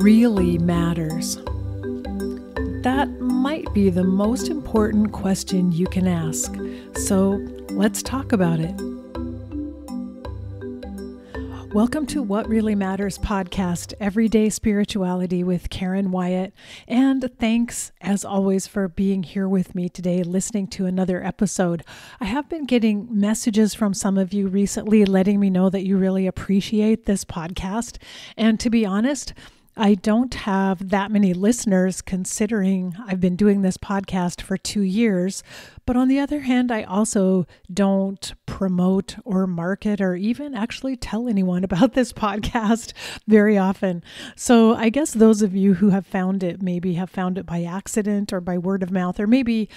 really matters? That might be the most important question you can ask. So let's talk about it. Welcome to What Really Matters podcast, Everyday Spirituality with Karen Wyatt. And thanks, as always, for being here with me today, listening to another episode. I have been getting messages from some of you recently letting me know that you really appreciate this podcast. And to be honest, I don't have that many listeners considering I've been doing this podcast for two years. But on the other hand, I also don't promote or market or even actually tell anyone about this podcast very often. So I guess those of you who have found it maybe have found it by accident or by word of mouth, or maybe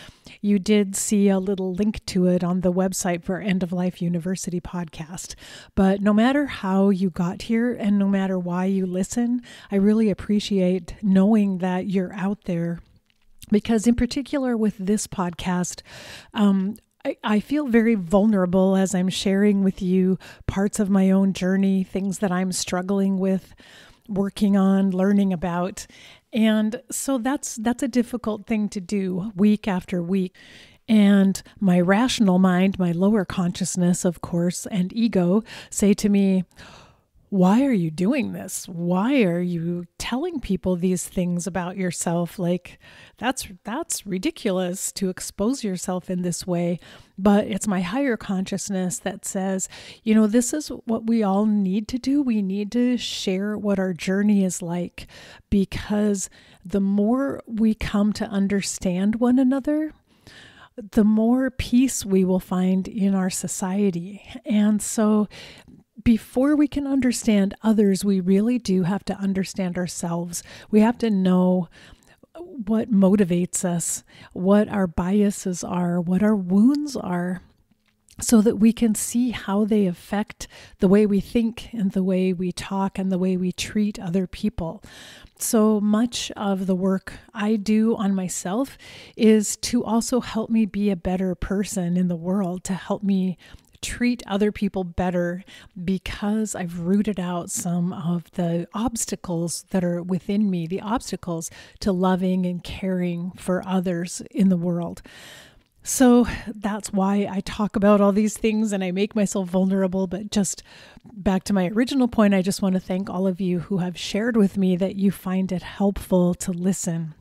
you did see a little link to it on the website for End of Life University podcast. But no matter how you got here and no matter why you listen, I really appreciate knowing that you're out there because in particular with this podcast um, I, I feel very vulnerable as i'm sharing with you parts of my own journey things that i'm struggling with working on learning about. And so that's that's a difficult thing to do week after week. And my rational mind my lower consciousness of course and ego say to me why are you doing this? Why are you telling people these things about yourself? Like that's that's ridiculous to expose yourself in this way. But it's my higher consciousness that says, you know, this is what we all need to do. We need to share what our journey is like because the more we come to understand one another, the more peace we will find in our society. And so before we can understand others, we really do have to understand ourselves. We have to know what motivates us, what our biases are, what our wounds are, so that we can see how they affect the way we think and the way we talk and the way we treat other people. So much of the work I do on myself is to also help me be a better person in the world, to help me treat other people better because I've rooted out some of the obstacles that are within me, the obstacles to loving and caring for others in the world. So that's why I talk about all these things and I make myself vulnerable. But just back to my original point, I just want to thank all of you who have shared with me that you find it helpful to listen.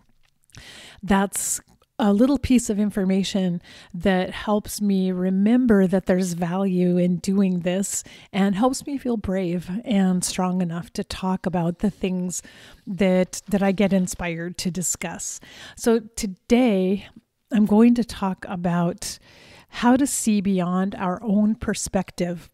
That's a little piece of information that helps me remember that there's value in doing this and helps me feel brave and strong enough to talk about the things that that I get inspired to discuss. So today I'm going to talk about how to see beyond our own perspective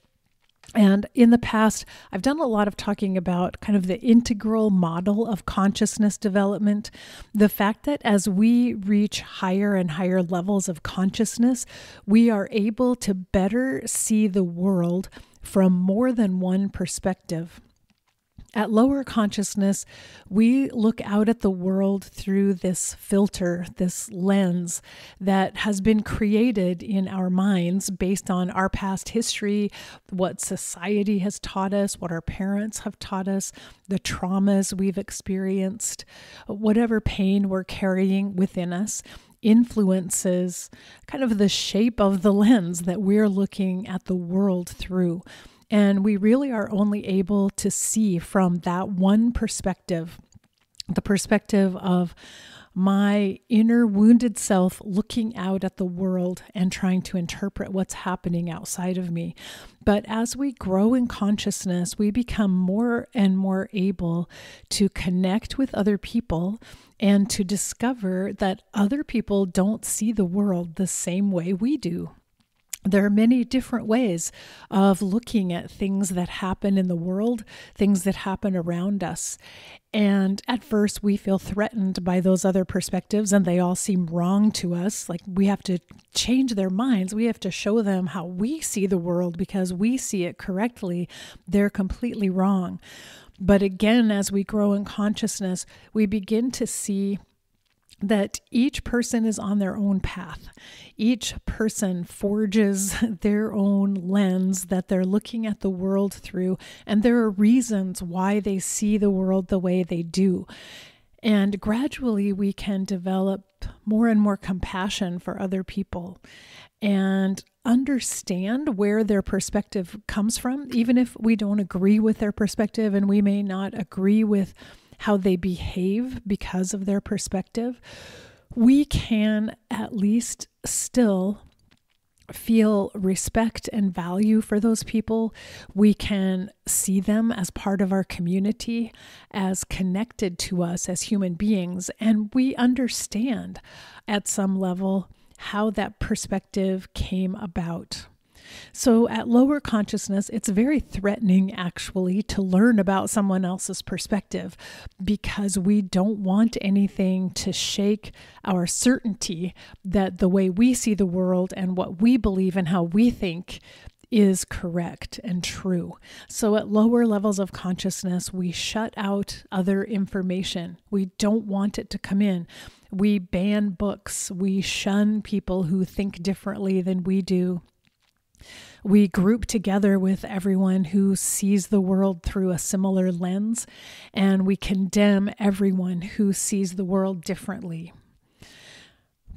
and in the past, I've done a lot of talking about kind of the integral model of consciousness development. The fact that as we reach higher and higher levels of consciousness, we are able to better see the world from more than one perspective. At lower consciousness, we look out at the world through this filter, this lens that has been created in our minds based on our past history, what society has taught us, what our parents have taught us, the traumas we've experienced, whatever pain we're carrying within us influences kind of the shape of the lens that we're looking at the world through. And we really are only able to see from that one perspective the perspective of my inner wounded self looking out at the world and trying to interpret what's happening outside of me. But as we grow in consciousness, we become more and more able to connect with other people and to discover that other people don't see the world the same way we do there are many different ways of looking at things that happen in the world, things that happen around us. And at first, we feel threatened by those other perspectives, and they all seem wrong to us. Like we have to change their minds. We have to show them how we see the world because we see it correctly. They're completely wrong. But again, as we grow in consciousness, we begin to see that each person is on their own path. Each person forges their own lens that they're looking at the world through, and there are reasons why they see the world the way they do. And gradually, we can develop more and more compassion for other people and understand where their perspective comes from, even if we don't agree with their perspective and we may not agree with how they behave because of their perspective, we can at least still feel respect and value for those people. We can see them as part of our community, as connected to us as human beings, and we understand at some level how that perspective came about. So, at lower consciousness, it's very threatening actually to learn about someone else's perspective because we don't want anything to shake our certainty that the way we see the world and what we believe and how we think is correct and true. So, at lower levels of consciousness, we shut out other information. We don't want it to come in. We ban books. We shun people who think differently than we do. We group together with everyone who sees the world through a similar lens, and we condemn everyone who sees the world differently.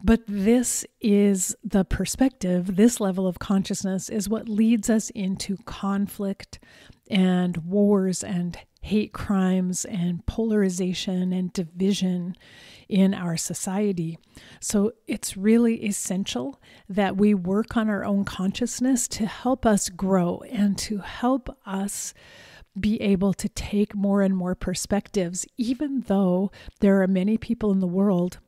But this is the perspective, this level of consciousness is what leads us into conflict and wars and hate crimes and polarization and division in our society. So it's really essential that we work on our own consciousness to help us grow and to help us be able to take more and more perspectives, even though there are many people in the world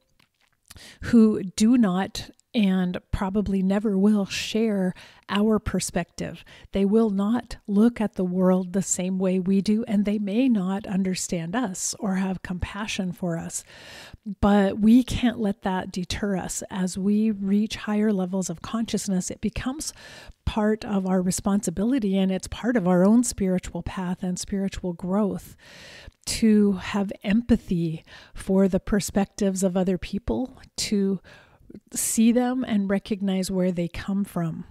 who do not and probably never will share our perspective. They will not look at the world the same way we do, and they may not understand us or have compassion for us. But we can't let that deter us. As we reach higher levels of consciousness, it becomes part of our responsibility and it's part of our own spiritual path and spiritual growth to have empathy for the perspectives of other people, to see them and recognize where they come from.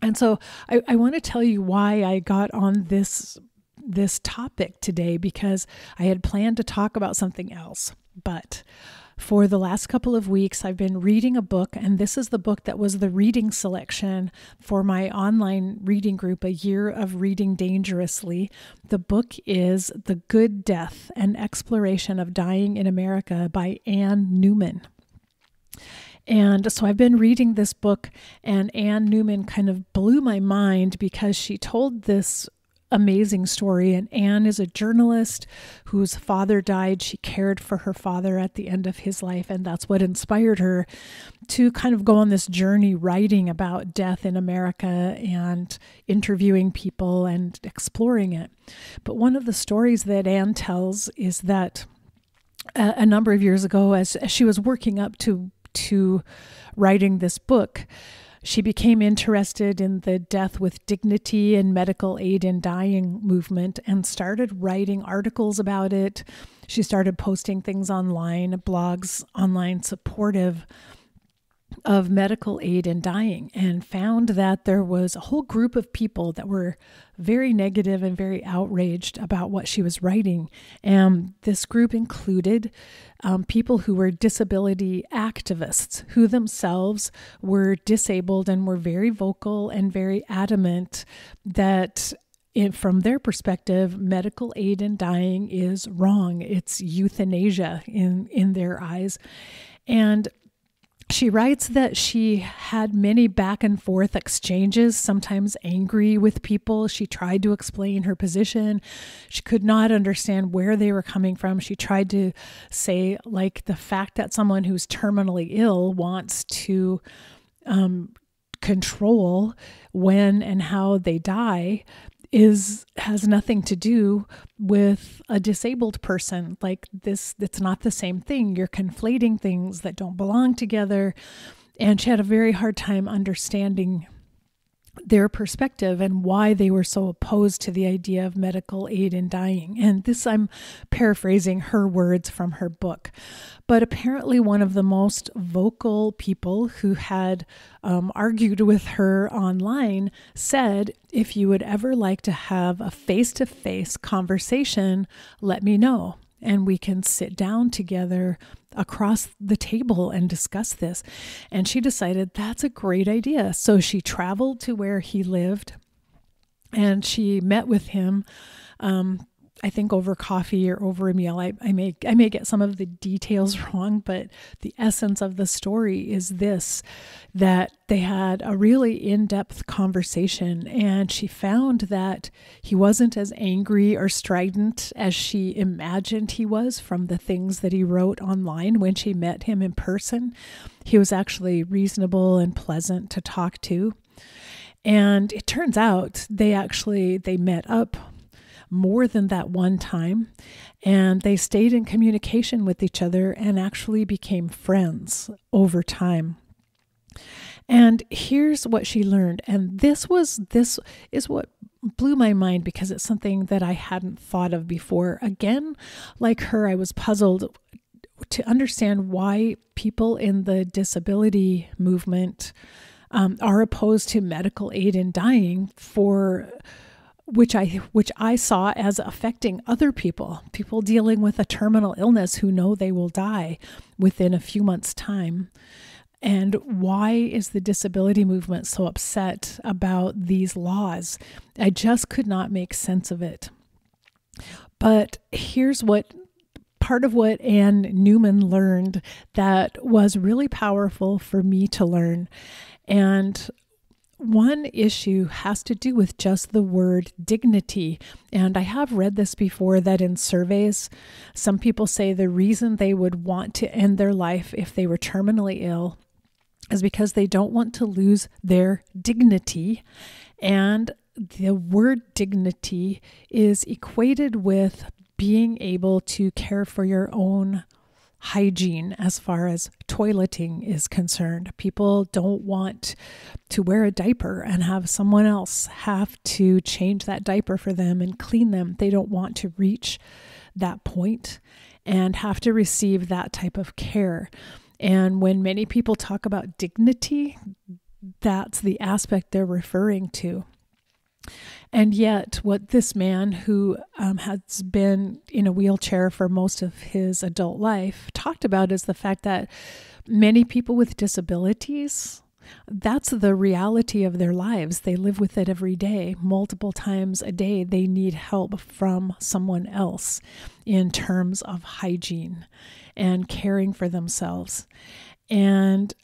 And so I, I want to tell you why I got on this this topic today because I had planned to talk about something else. But for the last couple of weeks, I've been reading a book, and this is the book that was the reading selection for my online reading group, A Year of Reading Dangerously. The book is The Good Death An Exploration of Dying in America by Ann Neumann. And so I've been reading this book, and Ann Neumann kind of blew my mind because she told this amazing story. And Ann is a journalist whose father died. She cared for her father at the end of his life, and that's what inspired her to kind of go on this journey writing about death in America and interviewing people and exploring it. But one of the stories that Ann tells is that a, a number of years ago, as she was working up to to writing this book, she became interested in the death with dignity and medical aid in dying movement and started writing articles about it. She started posting things online, blogs online supportive of medical aid in dying and found that there was a whole group of people that were very negative and very outraged about what she was writing. And this group included um, people who were disability activists who themselves were disabled and were very vocal and very adamant that from their perspective, medical aid in dying is wrong. It's euthanasia in, in their eyes. And she writes that she had many back and forth exchanges, sometimes angry with people. She tried to explain her position. She could not understand where they were coming from. She tried to say, like, the fact that someone who's terminally ill wants to um, control when and how they die is has nothing to do with a disabled person. Like this it's not the same thing. You're conflating things that don't belong together. And she had a very hard time understanding their perspective and why they were so opposed to the idea of medical aid in dying. And this, I'm paraphrasing her words from her book. But apparently, one of the most vocal people who had um, argued with her online said, If you would ever like to have a face to face conversation, let me know and we can sit down together across the table and discuss this. And she decided that's a great idea. So she traveled to where he lived and she met with him um, I think over coffee or over a meal. I, I may I may get some of the details wrong, but the essence of the story is this that they had a really in-depth conversation and she found that he wasn't as angry or strident as she imagined he was from the things that he wrote online when she met him in person. He was actually reasonable and pleasant to talk to. And it turns out they actually they met up more than that one time. And they stayed in communication with each other and actually became friends over time. And here's what she learned. And this was, this is what blew my mind because it's something that I hadn't thought of before. Again, like her, I was puzzled to understand why people in the disability movement um, are opposed to medical aid in dying for which I which I saw as affecting other people, people dealing with a terminal illness who know they will die within a few months' time. And why is the disability movement so upset about these laws? I just could not make sense of it. But here's what part of what Ann Neumann learned that was really powerful for me to learn. And one issue has to do with just the word dignity. And I have read this before that in surveys, some people say the reason they would want to end their life if they were terminally ill is because they don't want to lose their dignity. And the word dignity is equated with being able to care for your own hygiene as far as toileting is concerned. People don't want to wear a diaper and have someone else have to change that diaper for them and clean them. They don't want to reach that point and have to receive that type of care. And when many people talk about dignity, that's the aspect they're referring to. And yet, what this man who um, has been in a wheelchair for most of his adult life talked about is the fact that many people with disabilities, that's the reality of their lives. They live with it every day, multiple times a day. They need help from someone else in terms of hygiene and caring for themselves. And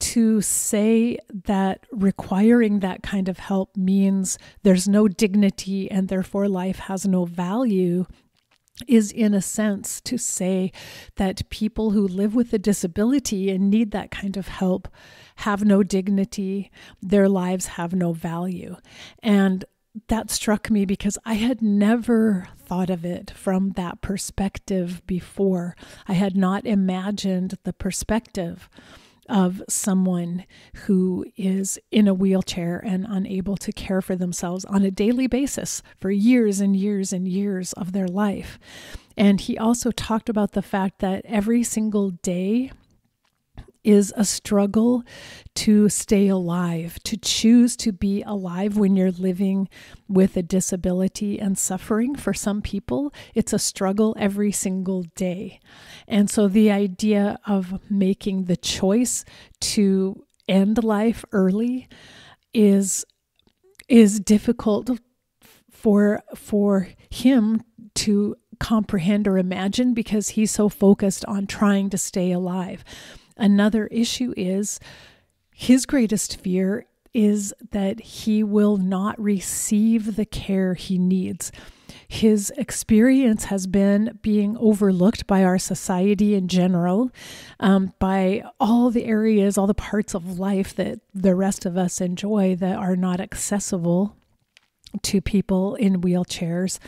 to say that requiring that kind of help means there's no dignity and therefore life has no value is, in a sense, to say that people who live with a disability and need that kind of help have no dignity, their lives have no value. And that struck me because I had never thought of it from that perspective before. I had not imagined the perspective of someone who is in a wheelchair and unable to care for themselves on a daily basis for years and years and years of their life. And he also talked about the fact that every single day is a struggle to stay alive, to choose to be alive when you're living with a disability and suffering. For some people, it's a struggle every single day. And so the idea of making the choice to end life early is is difficult for for him to comprehend or imagine because he's so focused on trying to stay alive. Another issue is his greatest fear is that he will not receive the care he needs. His experience has been being overlooked by our society in general, um, by all the areas, all the parts of life that the rest of us enjoy that are not accessible to people in wheelchairs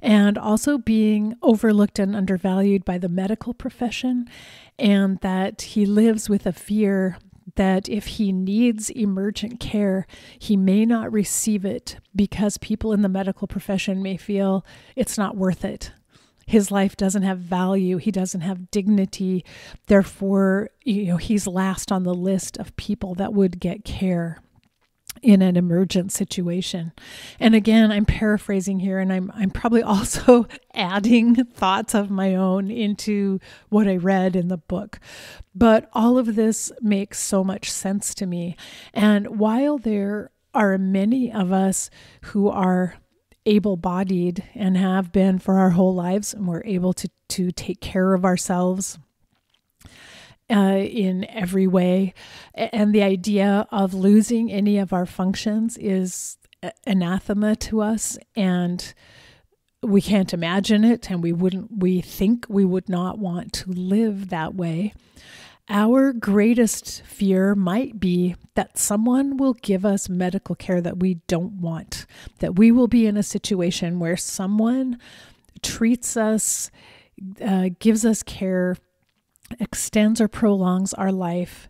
and also being overlooked and undervalued by the medical profession and that he lives with a fear that if he needs emergent care, he may not receive it because people in the medical profession may feel it's not worth it. His life doesn't have value, he doesn't have dignity. Therefore, you know, he's last on the list of people that would get care in an emergent situation. And again, I'm paraphrasing here and I'm I'm probably also adding thoughts of my own into what I read in the book. But all of this makes so much sense to me. And while there are many of us who are able bodied and have been for our whole lives and we're able to to take care of ourselves uh, in every way. And the idea of losing any of our functions is anathema to us. And we can't imagine it. And we wouldn't, we think we would not want to live that way. Our greatest fear might be that someone will give us medical care that we don't want, that we will be in a situation where someone treats us, uh, gives us care extends or prolongs our life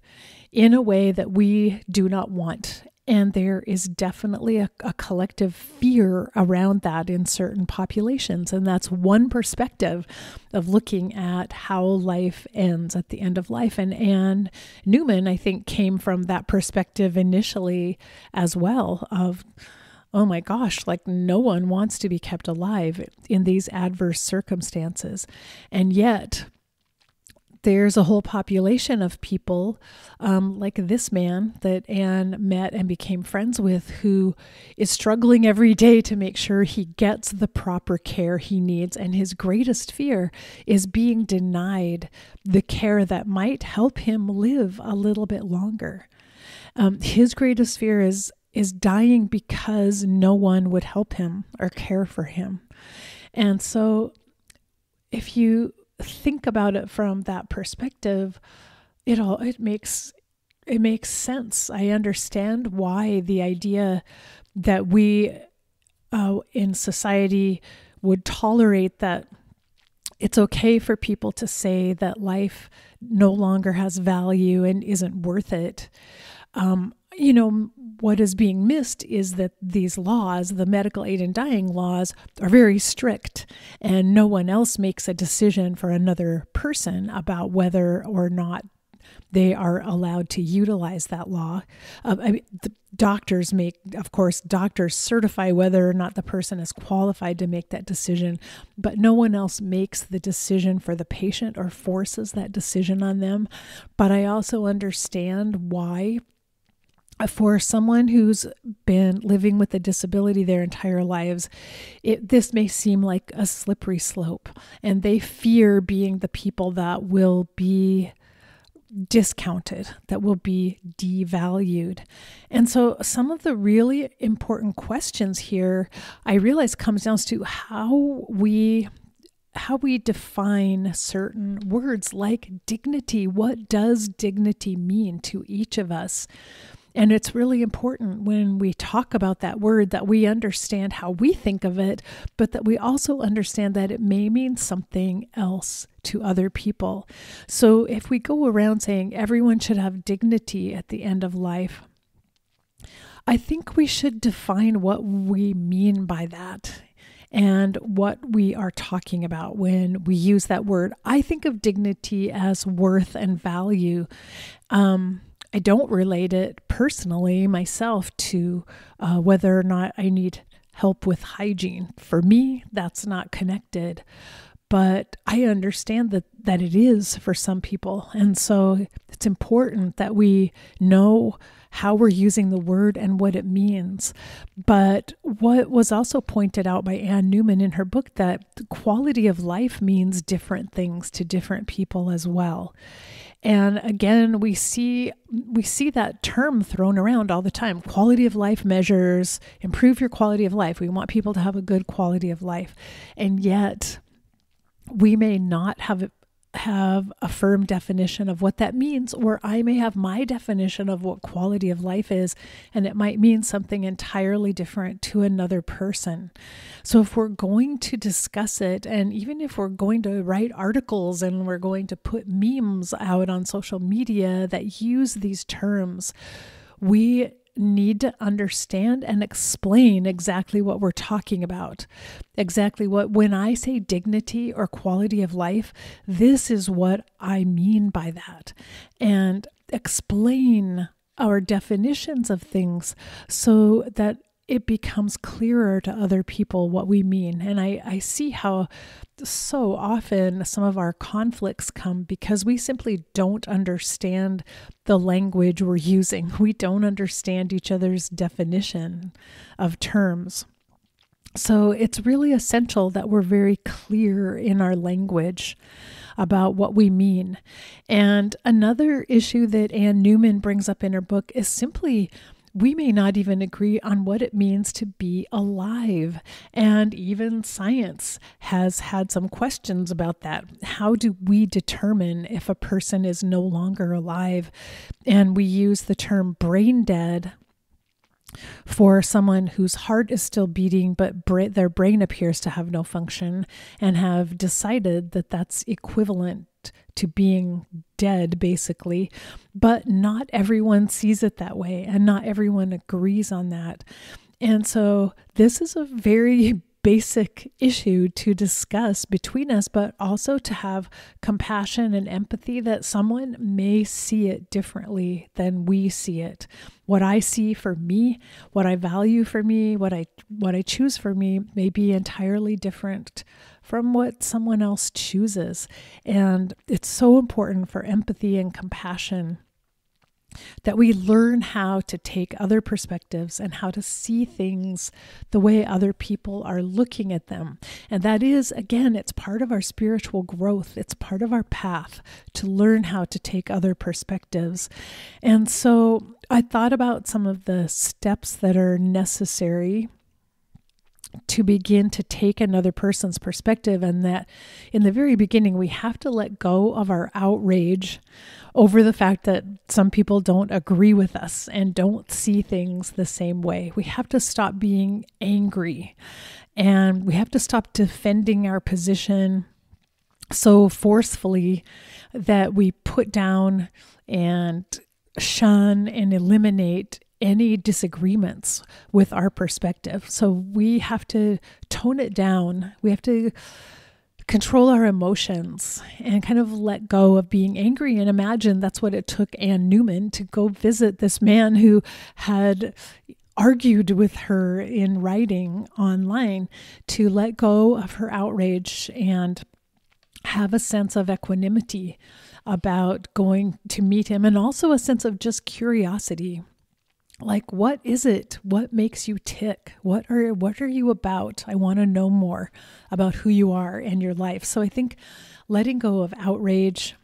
in a way that we do not want. And there is definitely a, a, collective fear around that in certain populations. And that's one perspective of looking at how life ends at the end of life. And Ann Neumann, I think, came from that perspective initially as well of, oh my gosh, like no one wants to be kept alive in these adverse circumstances. And yet, there's a whole population of people um, like this man that Ann met and became friends with who is struggling every day to make sure he gets the proper care he needs. And his greatest fear is being denied the care that might help him live a little bit longer. Um, his greatest fear is is dying because no one would help him or care for him. And so if you think about it from that perspective, it all it makes it makes sense. I understand why the idea that we uh, in society would tolerate that it's okay for people to say that life no longer has value and isn't worth it. Um, you know, what is being missed is that these laws, the medical aid in dying laws, are very strict, and no one else makes a decision for another person about whether or not they are allowed to utilize that law. Uh, I mean, the doctors make, of course, doctors certify whether or not the person is qualified to make that decision, but no one else makes the decision for the patient or forces that decision on them. But I also understand why for someone who's been living with a disability their entire lives, it, this may seem like a slippery slope, and they fear being the people that will be discounted, that will be devalued. And so, some of the really important questions here, I realize, comes down to how we how we define certain words like dignity. What does dignity mean to each of us? And it's really important when we talk about that word that we understand how we think of it, but that we also understand that it may mean something else to other people. So if we go around saying everyone should have dignity at the end of life, I think we should define what we mean by that and what we are talking about when we use that word. I think of dignity as worth and value. Um, I don't relate it personally myself to uh, whether or not I need help with hygiene. For me, that's not connected, but I understand that that it is for some people, and so it's important that we know how we're using the word and what it means. But what was also pointed out by Ann Neumann in her book that quality of life means different things to different people as well. And again, we see we see that term thrown around all the time. Quality of life measures improve your quality of life. We want people to have a good quality of life. And yet we may not have have a firm definition of what that means, or I may have my definition of what quality of life is, and it might mean something entirely different to another person. So, if we're going to discuss it, and even if we're going to write articles and we're going to put memes out on social media that use these terms, we need to understand and explain exactly what we're talking about. Exactly what, when I say dignity or quality of life, this is what I mean by that. And explain our definitions of things so that it becomes clearer to other people what we mean. And I, I see how so often some of our conflicts come because we simply don't understand the language we're using. We don't understand each other's definition of terms. So it's really essential that we're very clear in our language about what we mean. And another issue that Ann Neumann brings up in her book is simply we may not even agree on what it means to be alive. And even science has had some questions about that. How do we determine if a person is no longer alive? And we use the term brain dead for someone whose heart is still beating, but bra- their brain appears to have no function, and have decided that that's equivalent to being dead, basically. But not everyone sees it that way, and not everyone agrees on that. And so, this is a very basic issue to discuss between us, but also to have compassion and empathy that someone may see it differently than we see it. What I see for me, what I value for me, what I what I choose for me may be entirely different from what someone else chooses. And it's so important for empathy and compassion that we learn how to take other perspectives and how to see things the way other people are looking at them. And that is, again, it's part of our spiritual growth, it's part of our path to learn how to take other perspectives. And so I thought about some of the steps that are necessary to begin to take another person's perspective, and that in the very beginning, we have to let go of our outrage over the fact that some people don't agree with us and don't see things the same way. We have to stop being angry and we have to stop defending our position so forcefully that we put down and shun and eliminate any disagreements with our perspective. So we have to tone it down. We have to control our emotions and kind of let go of being angry and imagine that's what it took Ann Neumann to go visit this man who had argued with her in writing online to let go of her outrage and have a sense of equanimity about going to meet him and also a sense of just curiosity like what is it? What makes you tick? What are what are you about? I want to know more about who you are and your life. So i think letting go of outrage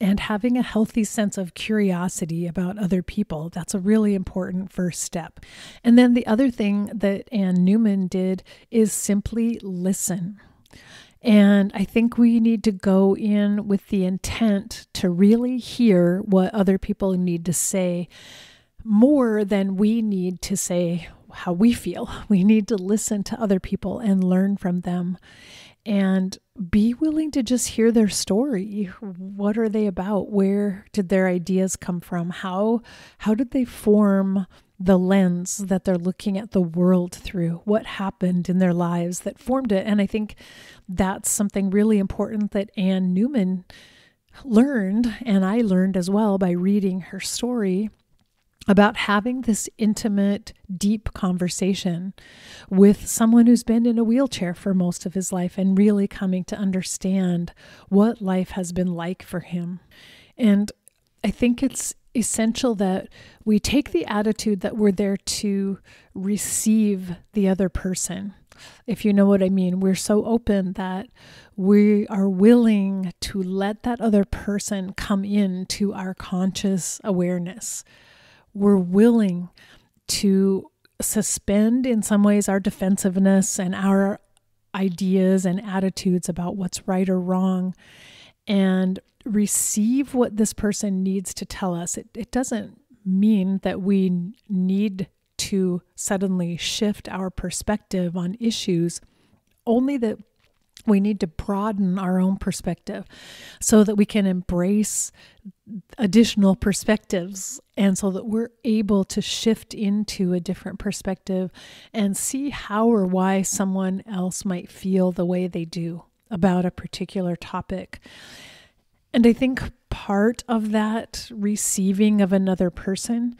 and having a healthy sense of curiosity about other people that's a really important first step. And then the other thing that Ann Neumann did is simply listen. And I think we need to go in with the intent to really hear what other people need to say more than we need to say how we feel. We need to listen to other people and learn from them and be willing to just hear their story. What are they about? Where did their ideas come from? How how did they form the lens that they're looking at the world through? What happened in their lives that formed it? And I think that's something really important that Ann Neumann learned and I learned as well by reading her story about having this intimate, deep conversation with someone who's been in a wheelchair for most of his life and really coming to understand what life has been like for him. And I think it's essential that we take the attitude that we're there to receive the other person. If you know what I mean, we're so open that we are willing to let that other person come into our conscious awareness we're willing to suspend, in some ways, our defensiveness and our ideas and attitudes about what's right or wrong and receive what this person needs to tell us. It, it doesn't mean that we need to suddenly shift our perspective on issues, only that we need to broaden our own perspective so that we can embrace additional perspectives and so that we're able to shift into a different perspective and see how or why someone else might feel the way they do about a particular topic. And I think part of that receiving of another person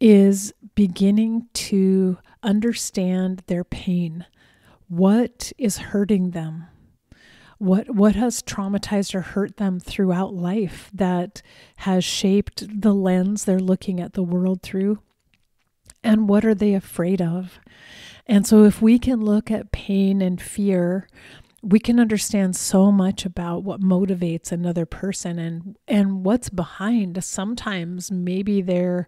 is beginning to understand their pain. What is hurting them? What, what has traumatized or hurt them throughout life that has shaped the lens they're looking at the world through? And what are they afraid of? And so, if we can look at pain and fear we can understand so much about what motivates another person and and what's behind sometimes maybe their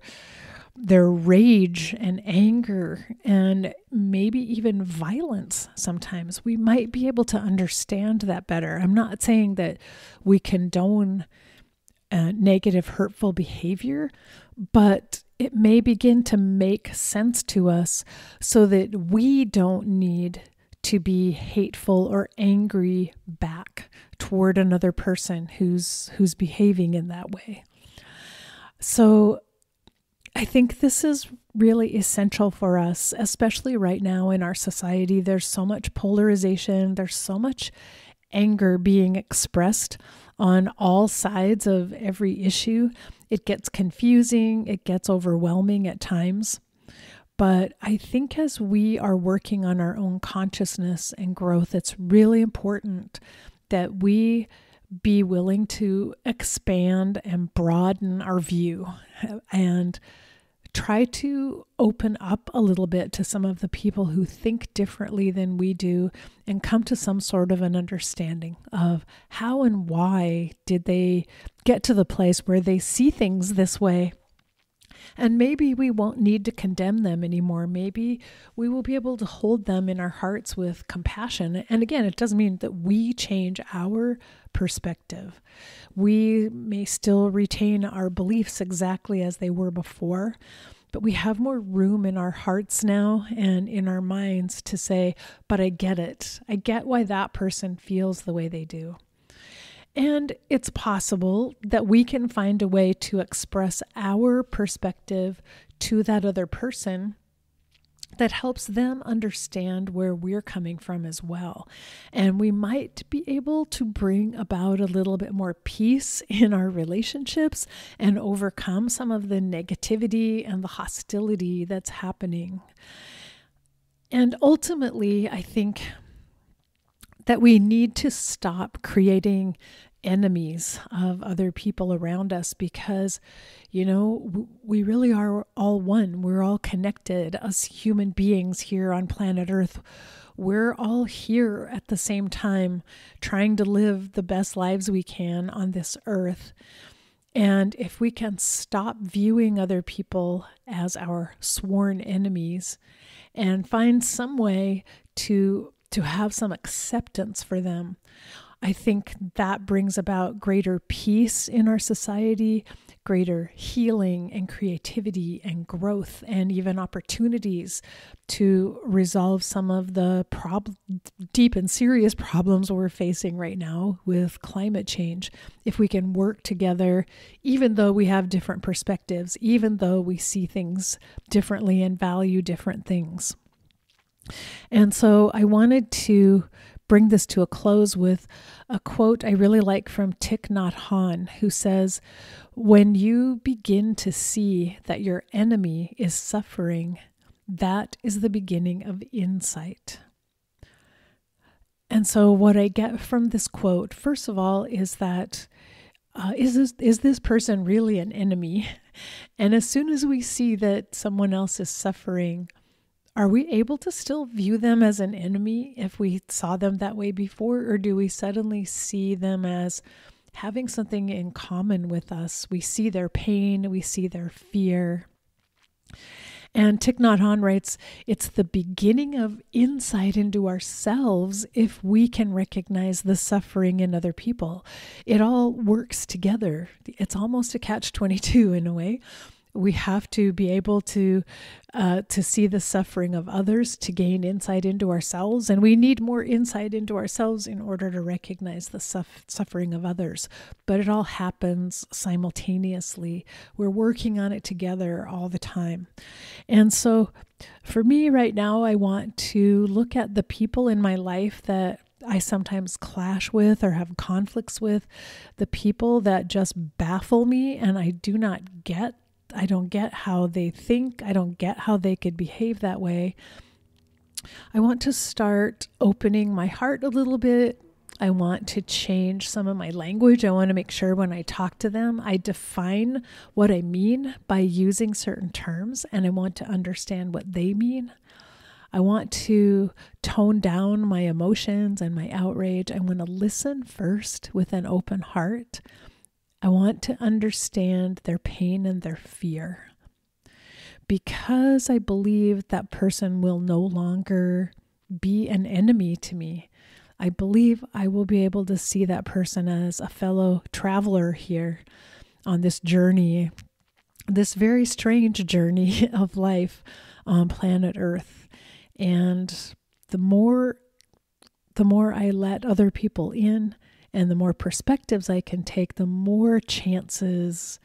their rage and anger and maybe even violence sometimes we might be able to understand that better i'm not saying that we condone uh, negative hurtful behavior but it may begin to make sense to us so that we don't need to be hateful or angry back toward another person who's who's behaving in that way. So I think this is really essential for us, especially right now in our society. There's so much polarization, there's so much anger being expressed on all sides of every issue. It gets confusing, it gets overwhelming at times. But I think as we are working on our own consciousness and growth, it's really important that we be willing to expand and broaden our view and try to open up a little bit to some of the people who think differently than we do and come to some sort of an understanding of how and why did they get to the place where they see things this way and maybe we won't need to condemn them anymore. Maybe we will be able to hold them in our hearts with compassion. And again, it doesn't mean that we change our perspective. We may still retain our beliefs exactly as they were before, but we have more room in our hearts now and in our minds to say, but I get it. I get why that person feels the way they do. And it's possible that we can find a way to express our perspective to that other person that helps them understand where we're coming from as well. And we might be able to bring about a little bit more peace in our relationships and overcome some of the negativity and the hostility that's happening. And ultimately, I think that we need to stop creating enemies of other people around us because, you know, we really are all one. We're all connected. Us human beings here on planet Earth, we're all here at the same time trying to live the best lives we can on this earth. And if we can stop viewing other people as our sworn enemies and find some way to to have some acceptance for them I think that brings about greater peace in our society, greater healing and creativity and growth, and even opportunities to resolve some of the prob- deep and serious problems we're facing right now with climate change. If we can work together, even though we have different perspectives, even though we see things differently and value different things. And so I wanted to bring this to a close with a quote I really like from Thich Nhat Hanh, who says, When you begin to see that your enemy is suffering, that is the beginning of insight. And so, what I get from this quote, first of all, is that uh, is this is this person really an enemy? And as soon as we see that someone else is suffering, are we able to still view them as an enemy if we saw them that way before? Or do we suddenly see them as having something in common with us? We see their pain, we see their fear. And Thich Nhat Hanh writes, it's the beginning of insight into ourselves if we can recognize the suffering in other people. It all works together. It's almost a catch 22 in a way we have to be able to uh, to see the suffering of others to gain insight into ourselves. And we need more insight into ourselves in order to recognize the suff- suffering of others. But it all happens simultaneously. We're working on it together all the time. And so for me right now i want to look at the people in my life that I sometimes clash with or have conflicts with, the people that just baffle me and I do not get I don't get how they think. I don't get how they could behave that way. I want to start opening my heart a little bit. I want to change some of my language. I want to make sure when I talk to them, I define what I mean by using certain terms and I want to understand what they mean. I want to tone down my emotions and my outrage. I want to listen first with an open heart. I want to understand their pain and their fear because I believe that person will no longer be an enemy to me. I believe I will be able to see that person as a fellow traveler here on this journey, this very strange journey of life on planet Earth. And the more the more I let other people in, and the more perspectives I can take, the more chances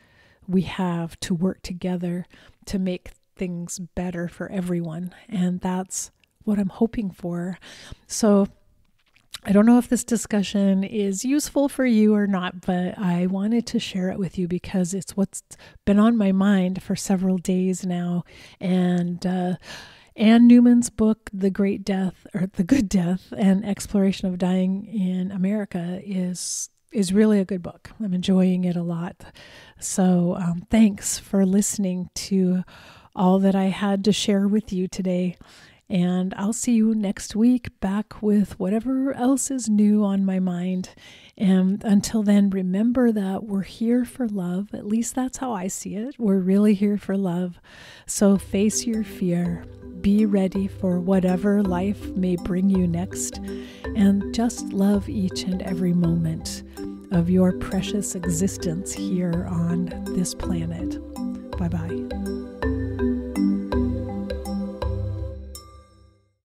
we have to work together to make things better for everyone. And that's what I'm hoping for. So, I don't know if this discussion is useful for you or not, but I wanted to share it with you because it's what's been on my mind for several days now. And, uh, Ann Neumann's book, The Great Death or The Good Death and Exploration of Dying in America is is really a good book. I'm enjoying it a lot. So um, thanks for listening to all that I had to share with you today. And I'll see you next week back with whatever else is new on my mind. And until then, remember that we're here for love. At least that's how I see it. We're really here for love. So face your fear be ready for whatever life may bring you next, and just love each and every moment of your precious existence here on this planet. Bye bye.